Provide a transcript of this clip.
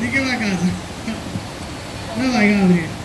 निकला कहाँ से ना भाई रे